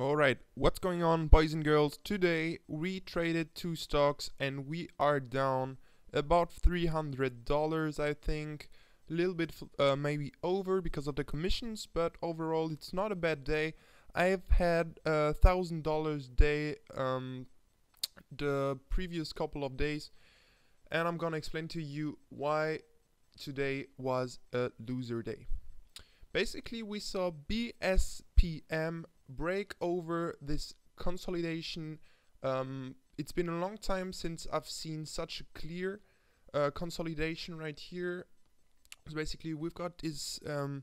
Alright, what's going on boys and girls? Today we traded two stocks and we are down about $300 I think. A little bit uh, maybe over because of the commissions but overall it's not a bad day. I've had a thousand dollars day um, the previous couple of days and I'm gonna explain to you why today was a loser day. Basically we saw BSPM break over this consolidation. Um, it's been a long time since I've seen such a clear uh, consolidation right here. So basically, we've got this um,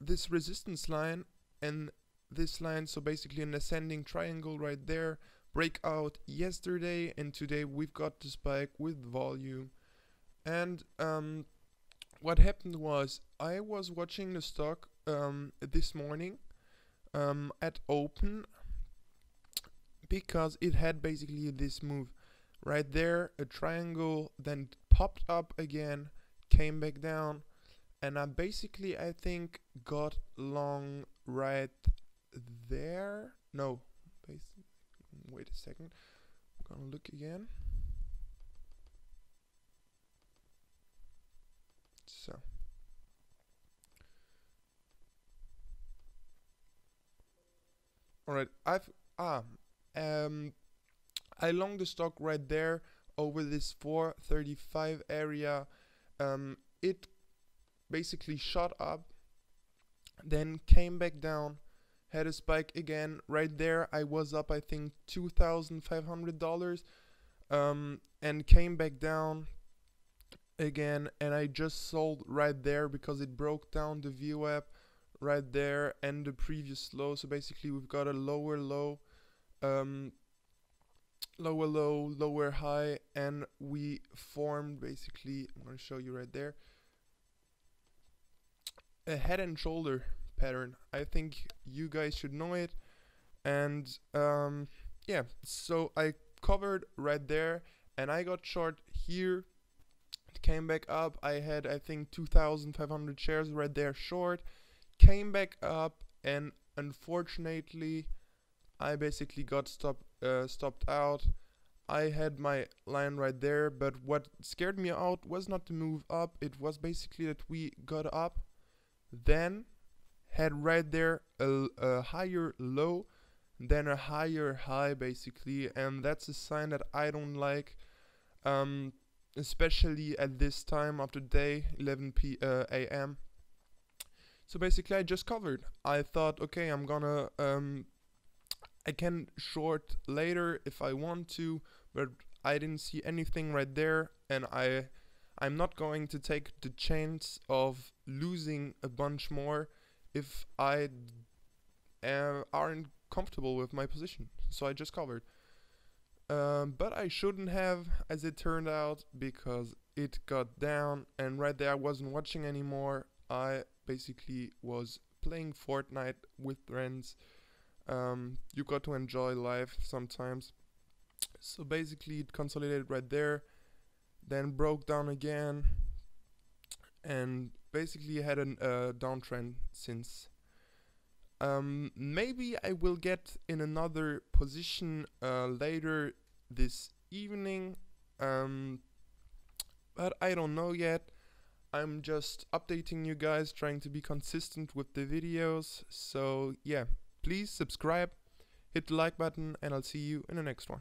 this resistance line and this line. So basically, an ascending triangle right there. Breakout yesterday and today we've got the spike with volume. And um, what happened was I was watching the stock um, this morning um, at open because it had basically this move. Right there a triangle then popped up again came back down and I basically I think got long right there. No wait a second. I'm gonna look again. So All right, I've ah um I long the stock right there over this 435 area. Um, it basically shot up, then came back down, had a spike again right there. I was up I think two thousand five hundred dollars, um, and came back down again, and I just sold right there because it broke down the view VWAP right there and the previous low. So basically we've got a lower low um, lower low lower high and we formed basically I'm going to show you right there a head and shoulder pattern. I think you guys should know it. And um, yeah so I covered right there and I got short here. It came back up. I had I think 2500 shares right there short came back up and unfortunately I basically got stopped uh, stopped out. I had my line right there but what scared me out was not to move up. It was basically that we got up then had right there a, a higher low then a higher high basically and that's a sign that I don't like um, especially at this time of the day 11 p uh, a.m so basically I just covered. I thought, okay, I'm gonna, um, I can short later if I want to, but I didn't see anything right there and I, I'm not going to take the chance of losing a bunch more if I uh, aren't comfortable with my position. So I just covered. Um, but I shouldn't have, as it turned out, because it got down and right there I wasn't watching anymore. I basically was playing Fortnite with friends. Um, you got to enjoy life sometimes. So basically, it consolidated right there, then broke down again, and basically had a uh, downtrend since. Um, maybe I will get in another position uh, later this evening, um, but I don't know yet. I'm just updating you guys, trying to be consistent with the videos. So yeah, please subscribe, hit the like button, and I'll see you in the next one.